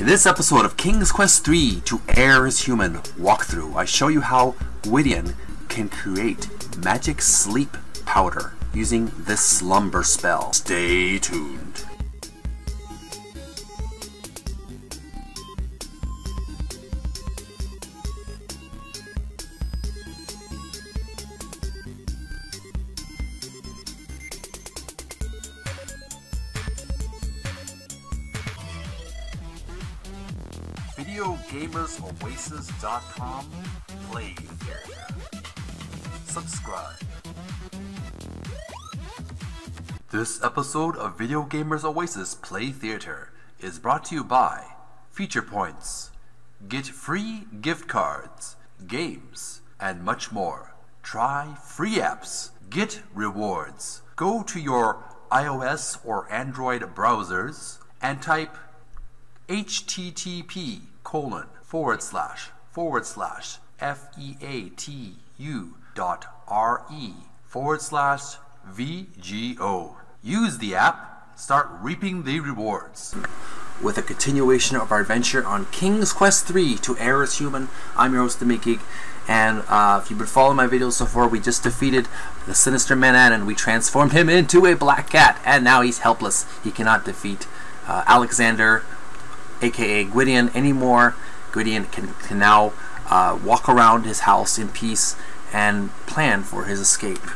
In this episode of King's Quest III to Heir is Human walkthrough, I show you how Gwydion can create magic sleep powder using this slumber spell. Stay tuned. VideoGamersOasis.com Play Subscribe. This episode of Video Gamers Oasis Play Theater is brought to you by FeaturePoints. Get free gift cards, games, and much more. Try free apps. Get rewards. Go to your iOS or Android browsers and type http colon forward slash forward slash f-e-a-t-u dot r-e forward slash VGO. Use the app, start reaping the rewards. With a continuation of our adventure on King's Quest 3 to Heir is Human, I'm your host, Geek, and uh, if you've been following my videos so far, we just defeated the sinister Manannan We transformed him into a black cat, and now he's helpless. He cannot defeat uh, Alexander aka Gwydion, anymore. Gwydion can, can now uh, walk around his house in peace and plan for his escape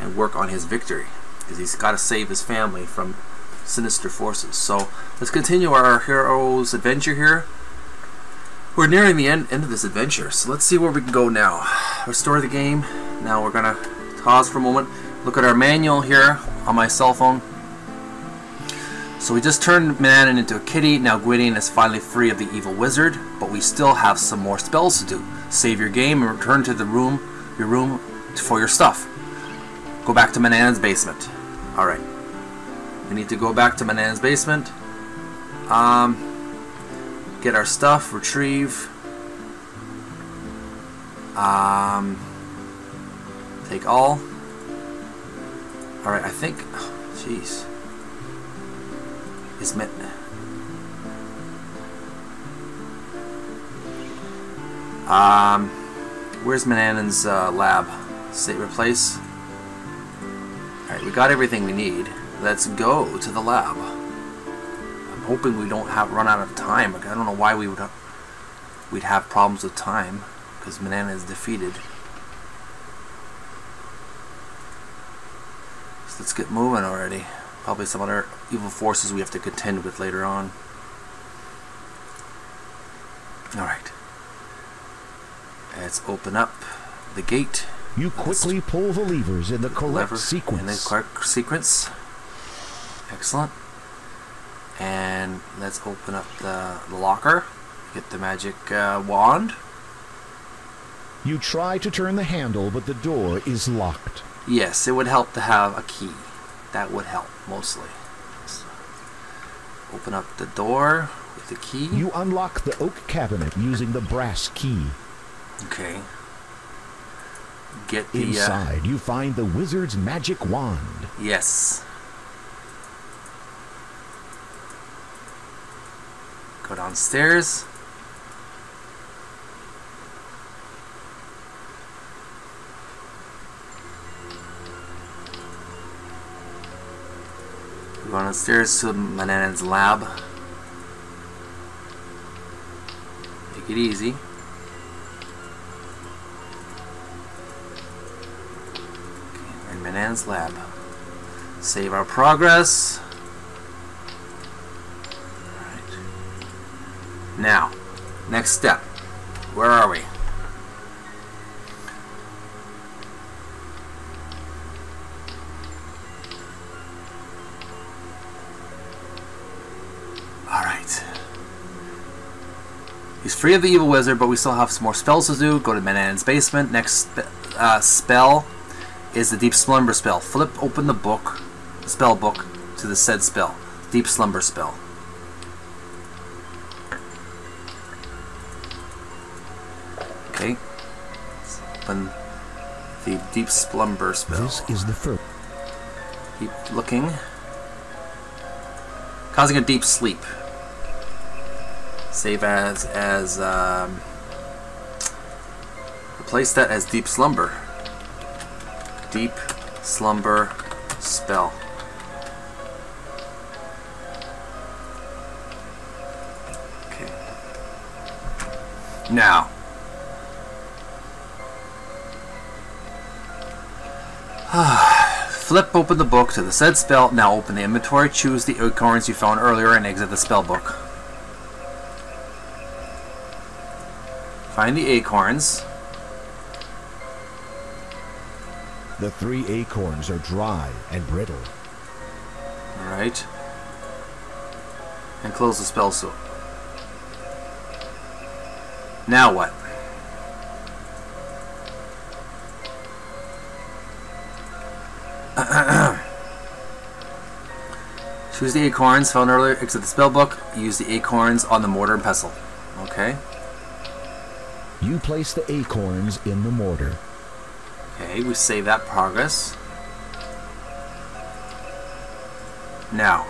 and work on his victory because he's got to save his family from sinister forces. So let's continue our hero's adventure here. We're nearing the end, end of this adventure, so let's see where we can go now. Restore the game. Now we're going to pause for a moment, look at our manual here on my cell phone. So we just turned Manannan into a kitty, now Gwydion is finally free of the evil wizard, but we still have some more spells to do. Save your game and return to the room, your room for your stuff. Go back to Manannan's basement. Alright. We need to go back to Manannan's basement. Um, get our stuff, retrieve. Um, take all. Alright, I think... Jeez is met. Um, where's Manannan's uh, lab? State replace. Alright, we got everything we need. Let's go to the lab. I'm hoping we don't have run out of time. I don't know why we would have, we'd have problems with time because Manannan is defeated. So let's get moving already. Probably some other evil forces we have to contend with later on. Alright. Let's open up the gate. You quickly pull the levers in the correct lever sequence. In the correct sequence. Excellent. And let's open up the, the locker. Get the magic uh, wand. You try to turn the handle, but the door is locked. Yes, it would help to have a key. That would help, mostly. Open up the door with the key. You unlock the oak cabinet using the brass key. Okay. Get the uh, inside. Uh, you find the wizard's magic wand. Yes. Go downstairs. We're going upstairs to Manannan's lab. Take it easy. Okay, in Manannan's lab. Save our progress. Now, next step. Where are we? He's free of the evil wizard, but we still have some more spells to do. Go to Manannan's basement. Next uh, spell is the Deep Slumber spell. Flip open the book, spell book, to the said spell. Deep Slumber spell. Okay. Open the Deep Slumber spell. This is the first. Keep looking. Causing a deep sleep. Save as as um, replace that as deep slumber. Deep slumber spell. Okay. Now. Flip open the book to the said spell. Now open the inventory, choose the acorns you found earlier, and exit the spell book. Find the acorns. The three acorns are dry and brittle. Alright. And close the spell so. Now what? Choose the acorns found earlier, exit the spell book, use the acorns on the mortar and pestle. Okay. You place the acorns in the mortar. Okay, we save that progress. Now.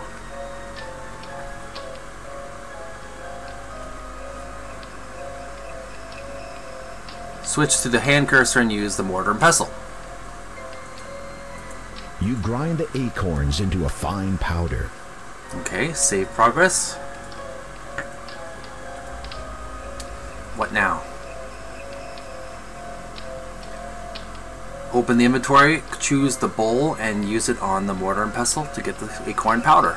Switch to the hand cursor and use the mortar and pestle. You grind the acorns into a fine powder. Okay, save progress. What now? Open the inventory, choose the bowl, and use it on the mortar and pestle to get the acorn powder.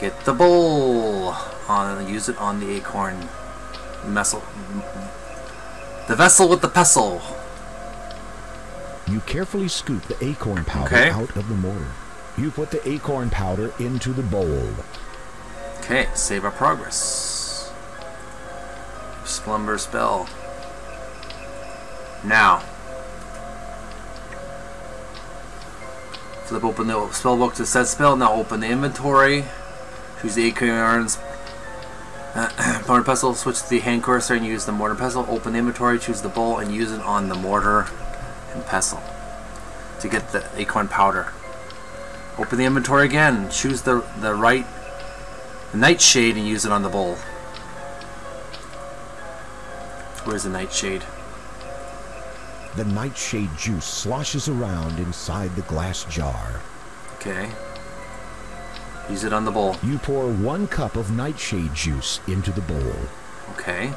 Get the bowl on, use it on the acorn vessel. The vessel with the pestle. You carefully scoop the acorn powder Okay. out of the mortar. You put the acorn powder into the bowl. Okay, save our progress. Slumber spell. Now. Flip open the spell book to set spell. Now open the inventory. Choose the acorns. mortar uh, pestle. Switch to the hand cursor and use the mortar pestle. Open the inventory. Choose the bowl and use it on the mortar and pestle to get the acorn powder. Open the inventory again. Choose the the right the nightshade and use it on the bowl. Where's the nightshade? The nightshade juice sloshes around inside the glass jar. Okay. Use it on the bowl. You pour one cup of nightshade juice into the bowl. Okay.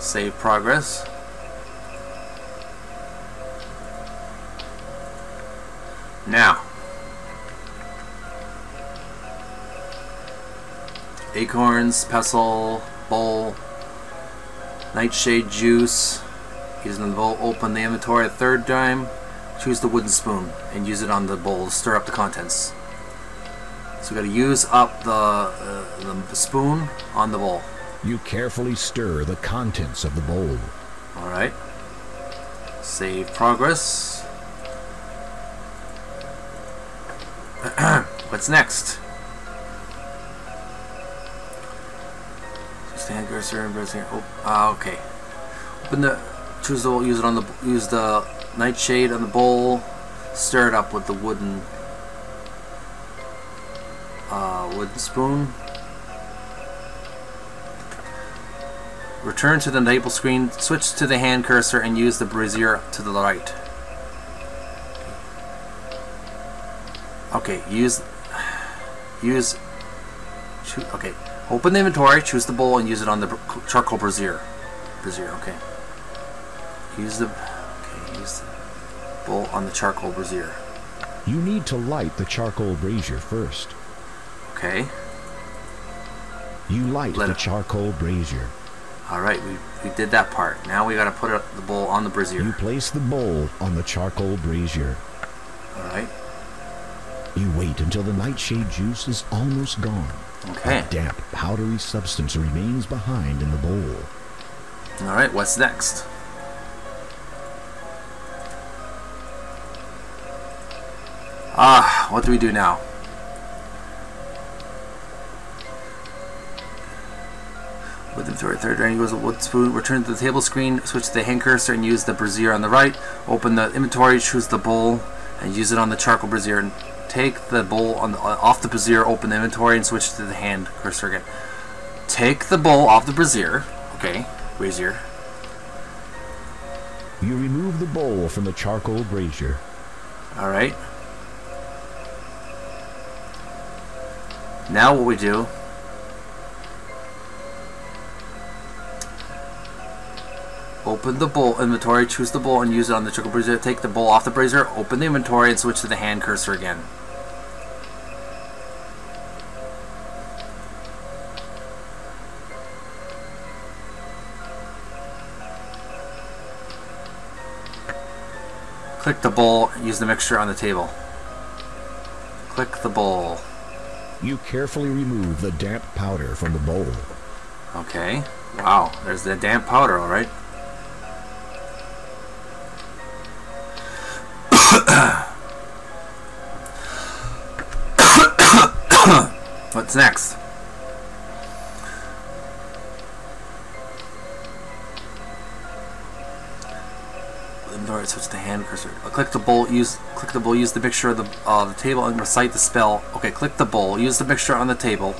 Save progress. Now. Acorns, pestle, bowl, nightshade juice. Using the bowl, open the inventory a third time. Choose the wooden spoon and use it on the bowl to stir up the contents. So we got to use up the, uh, the spoon on the bowl. You carefully stir the contents of the bowl. All right. Save progress. What's next? Stand cursor and. Oh, ah, okay. Open the. Choose the. Use it on the. Use the nightshade on the bowl. Stir it up with the wooden. Uh, wooden spoon. Return to the table screen, switch to the hand cursor, and use the brazier to the right. Okay, use use okay. Open the inventory, choose the bowl, and use it on the charcoal brazier. Brazier, okay. Use the okay. Use the bowl on the charcoal brazier. You need to light the charcoal brazier first. Okay. You light Let the it- charcoal brazier. All right, we we did that part. Now we got to put it, the bowl on the brazier. You place the bowl on the charcoal brazier. All right. You wait until the nightshade juice is almost gone. Okay. A damp, powdery substance remains behind in the bowl. All right. What's next? What do we do now? With the third, third drain goes a wood spoon. Return to the table screen. Switch to the hand cursor and use the brazier on the right. Open the inventory. Choose the bowl and use it on the charcoal brazier and Take the bowl on the, uh, off the brazier, open the inventory, and switch to the hand cursor again. Take the bowl off the brazier. Okay, brazier. You remove the bowl from the charcoal brazier. All right. Now what we do Open the bowl inventory, choose the bowl, and use it on the charcoal brazier. Take the bowl off the brazier, open the inventory, and switch to the hand cursor again. Click the bowl, use the mixture on the table. Click the bowl. You carefully remove the damp powder from the bowl. Okay. Wow, there's the damp powder, alright. What's next? Inventory switch to hand cursor. Click the bowl. Use the bowl. Use the mixture of the uh, the table and recite the spell. Okay, click the bowl. Use the mixture on the table.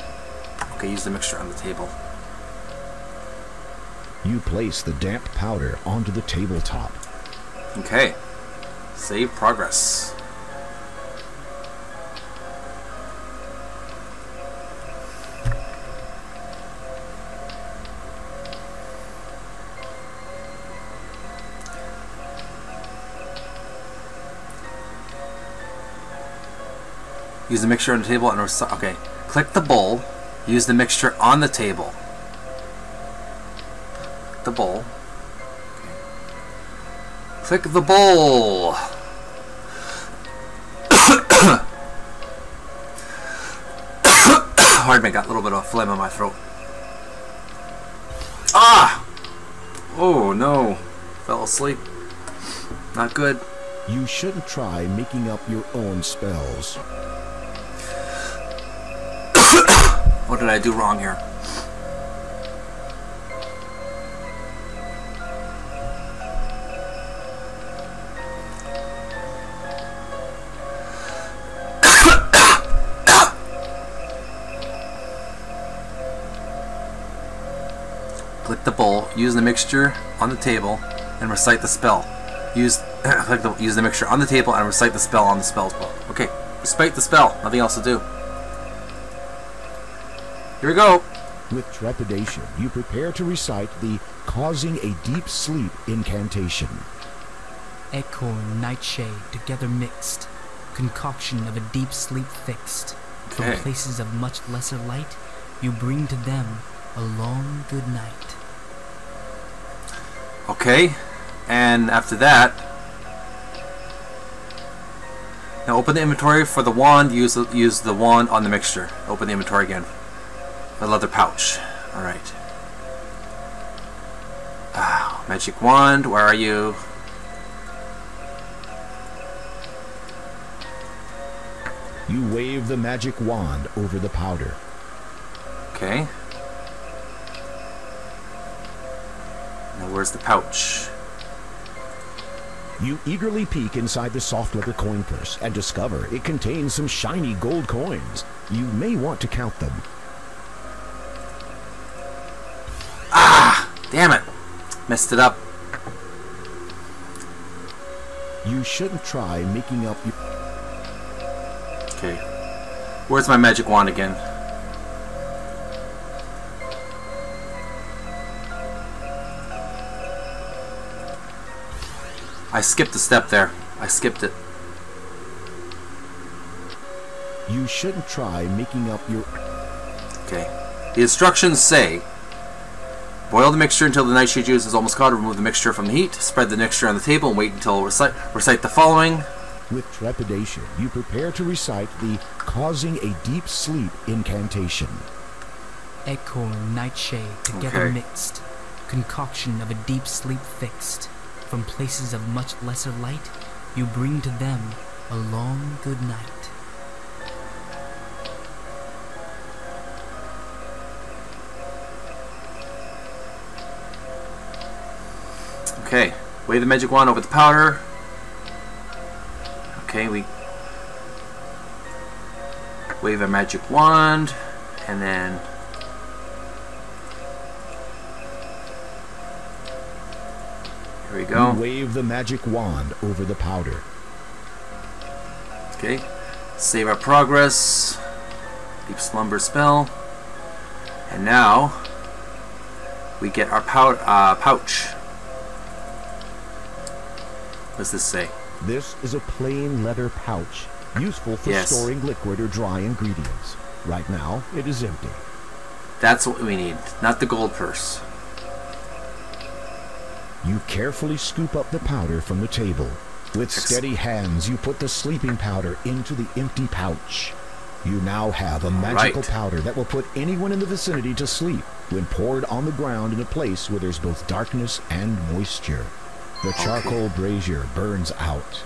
Okay, use the mixture on the table. You place the damp powder onto the tabletop. Okay. Save progress. Use the mixture on the table and okay. Click the bowl. Use the mixture on the table. The bowl. Click the bowl. Pardon me, got a little bit of phlegm in my throat. Ah! Oh no. Fell asleep. Not good. You shouldn't try making up your own spells. What did I do wrong here? Click the bowl, use the mixture on the table, and recite the spell. Use click the, use the mixture on the table and recite the spell on the spells book. Okay, recite the spell. Nothing else to do. Here we go. With trepidation, you prepare to recite the causing a deep sleep incantation. Acorn, nightshade, together mixed. Concoction of a deep sleep fixed. From Okay. places of much lesser light, you bring to them a long good night. Okay, and after that, now open the inventory for the wand. Use the, use the wand on the mixture. Open the inventory again. The leather pouch. All right. Ah, magic wand. Where are you? You wave the magic wand over the powder. Okay. Now where's the pouch? You eagerly peek inside the soft leather coin purse and discover it contains some shiny gold coins. You may want to count them. Damn it! Messed it up. You shouldn't try making up your. Okay. Where's my magic wand again? I skipped a step there. I skipped it. You shouldn't try making up your. Okay. The instructions say boil the mixture until the nightshade juice is almost caught. Remove the mixture from the heat. Spread the mixture on the table and wait until recite, recite the following. With trepidation, you prepare to recite the causing a deep sleep incantation. Acorn, nightshade, together Okay. mixed. Concoction of a deep sleep fixed. From places of much lesser light, you bring to them a long good night. Okay. Wave the magic wand over the powder. Okay, we Wave a magic wand, and then here we go. Wave the magic wand over the powder. Okay, save our progress, deep slumber spell, and now we get our uh, pouch. What does this say? This is a plain leather pouch, useful for Yes. storing liquid or dry ingredients. Right now, it is empty. That's what we need, not the gold purse. You carefully scoop up the powder from the table. With steady hands, you put the sleeping powder into the empty pouch. You now have a magical right. powder that will put anyone in the vicinity to sleep when poured on the ground in a place where there's both darkness and moisture. The charcoal brazier burns out.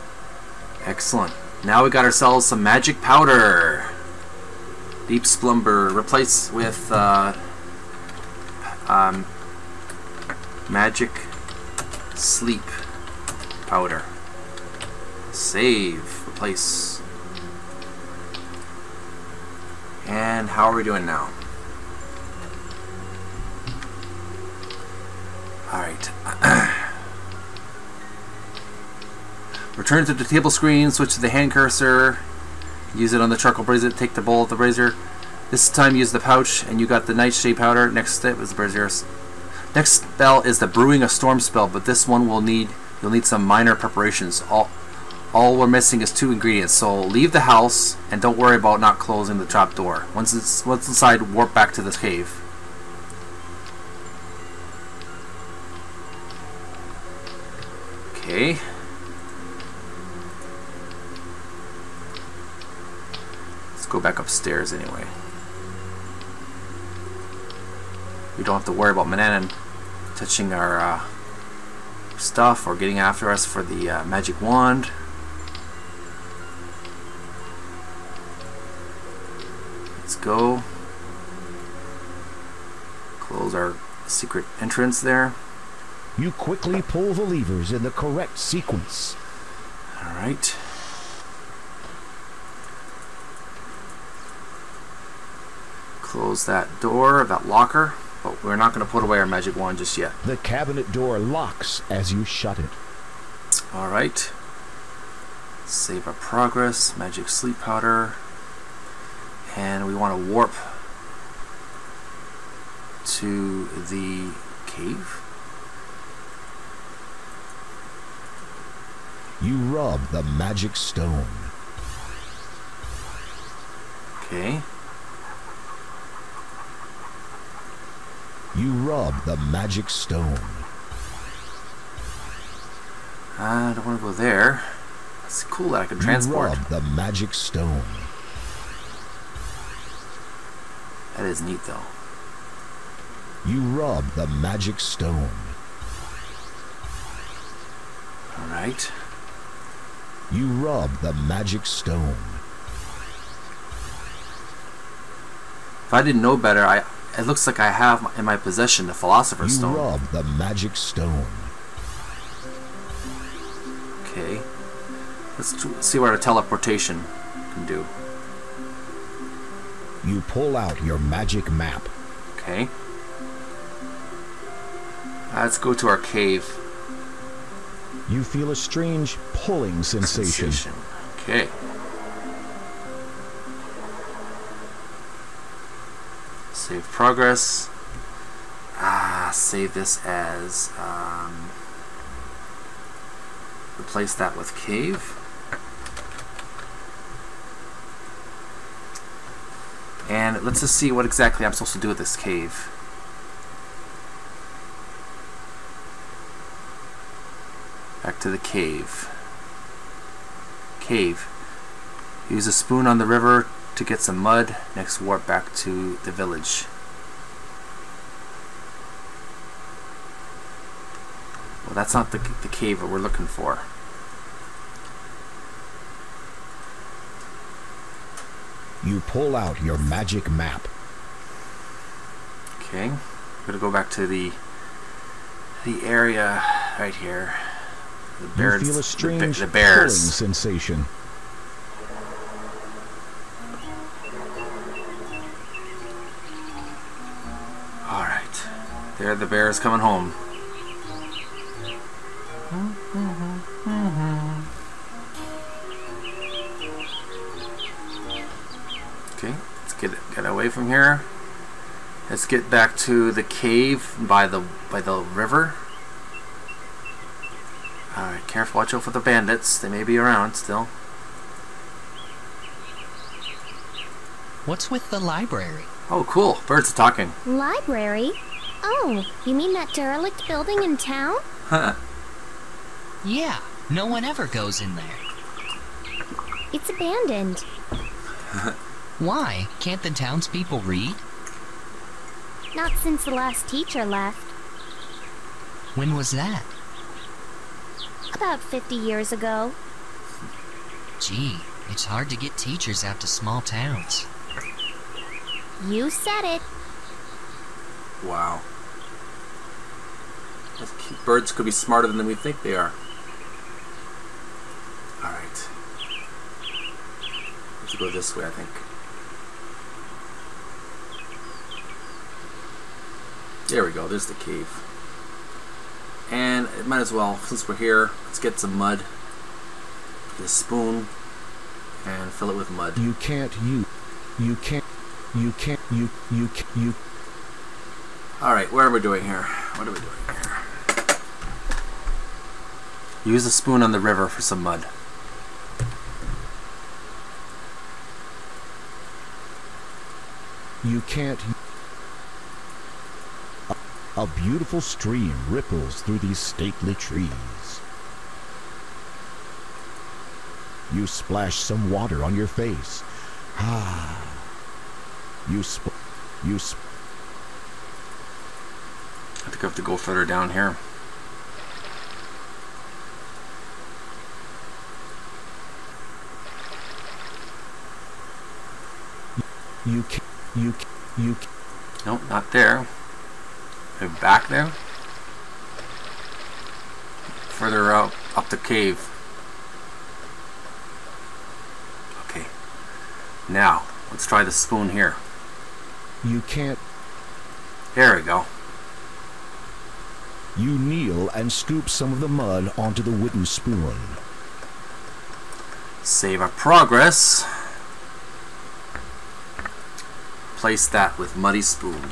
Excellent. Now we got ourselves some magic powder. Deep slumber. Replace with uh, um, magic sleep powder. Save. Replace. And how are we doing now? Alright. Return to the table screen, switch to the hand cursor, use it on the charcoal brazier, take the bowl of the brazier. This time use the pouch, and you got the nightshade powder. Next step is the brazier. Next spell is the brewing a storm spell, but this one will need you'll need some minor preparations. All all we're missing is two ingredients. So leave the house and don't worry about not closing the trap door. Once it's once inside, warp back to this cave. Okay. Go back upstairs anyway. We don't have to worry about Manannan touching our uh, stuff or getting after us for the uh, magic wand. Let's go. Close our secret entrance there. You quickly pull the levers in the correct sequence. Alright. Close that door, that locker, but we're not going to put away our magic wand just yet. The cabinet door locks as you shut it. Alright. Save our progress, magic sleep powder, and we want to warp to the cave. You rub the magic stone. Okay. You rub the magic stone. I don't want to go there. It's cool that I can You transport. rub the magic stone. That is neat though. You rub the magic stone. Alright. You rub the magic stone. If I didn't know better, I it looks like I have in my possession the Philosopher's You Stone. rub the magic stone. Okay. Let's t- see what our teleportation can do. You pull out your magic map. Okay. Let's go to our cave. You feel a strange pulling sensation. Sensation. Okay. Progress. Ah, save this as um, replace that with cave. And let's just see what exactly I'm supposed to do with this cave. Back to the cave. Cave. Use a spoon on the river to get some mud. Next, warp back to the village. Well, that's not the, the cave that we're looking for. You pull out your magic map. Okay, I'm gonna go back to the the area right here. The bears, you feel a strange the, the bears. sensation. All right, there the bears coming home. Okay, let's get get away from here. Let's get back to the cave by the by the river. Alright, careful, watch out for the bandits. They may be around still. What's with the library? Oh, cool. Birds are talking. Library? Oh, you mean that derelict building in town? Huh. Yeah, no one ever goes in there. It's abandoned. Why? Can't the townspeople read? Not since the last teacher left. When was that? About 50 years ago. Gee, it's hard to get teachers out to small towns. You said it. Wow. Those Birds could be smarter than we think they are. Alright. Let's go this way, I think. There we go, there's the cave. And it might as well, since we're here, let's get some mud. Get a spoon and fill it with mud. You can't you you can't you can't you you ca- you Alright, what are we doing here? What are we doing here? Use a spoon on the river for some mud. you can't a, beautiful stream ripples through these stately trees. You splash some water on your face. Ah. You sp- you sp- I think I have to go further down here. you ca- you ca- you ca- Nope, not there. Maybe back there? Further up, up the cave. Okay. Now, let's try the spoon here. you can't There we go. You kneel and scoop some of the mud onto the wooden spoon. Save our progress. Place that with muddy spoon.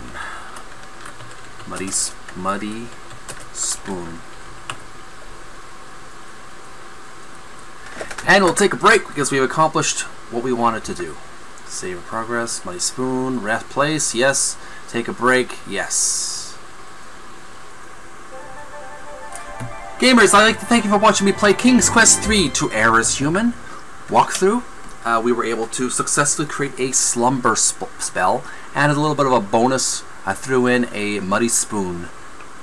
Muddy, muddy spoon. And we'll take a break because we've accomplished what we wanted to do. Save progress, muddy spoon, rest place, yes. Take a break, yes. Gamers, I'd like to thank you for watching me play King's Quest 3 to Err as Human walkthrough. Uh, we were able to successfully create a slumber sp- spell, and a little bit of a bonus, I threw in a muddy spoon,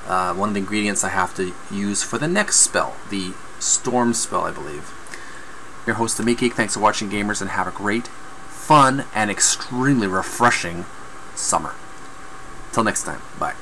uh, one of the ingredients I have to use for the next spell, the storm spell, I believe. Your host, the Geek. Thanks for watching, gamers, and have a great, fun, and extremely refreshing summer. Till next time, bye.